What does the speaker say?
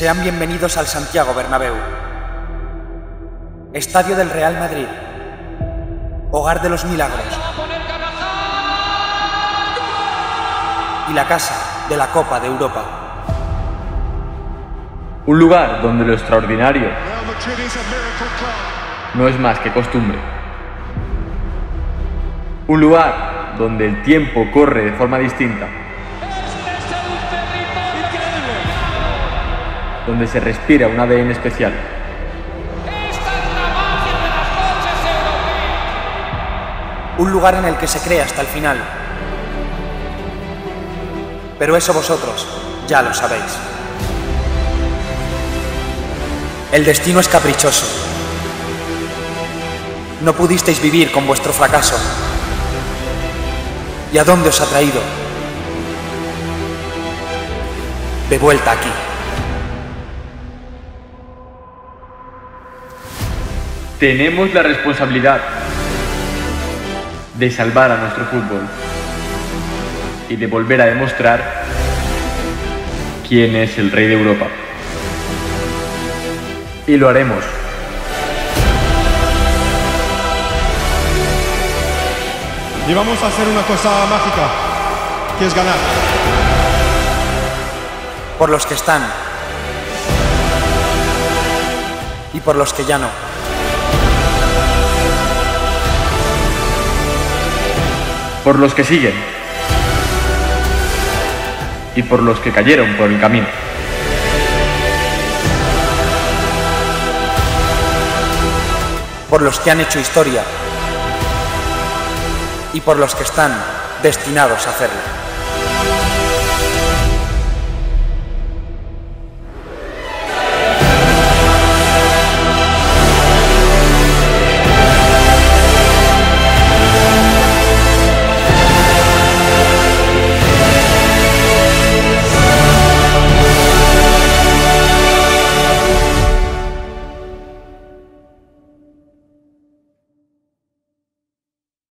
Sean bienvenidos al Santiago Bernabéu, Estadio del Real Madrid, Hogar de los Milagros y la casa de la Copa de Europa. Un lugar donde lo extraordinario no es más que costumbre. Un lugar donde el tiempo corre de forma distinta. Donde se respira un ADN especial. Un lugar en el que se cree hasta el final. Pero eso vosotros ya lo sabéis. El destino es caprichoso. No pudisteis vivir con vuestro fracaso. ¿Y a dónde os ha traído? De vuelta aquí. Tenemos la responsabilidad de salvar a nuestro fútbol y de volver a demostrar quién es el rey de Europa. Y lo haremos. Y vamos a hacer una cosa mágica, que es ganar. Por los que están. Y por los que ya no. Por los que siguen. Y por los que cayeron por el camino. Por los que han hecho historia. Y por los que están destinados a hacerlo.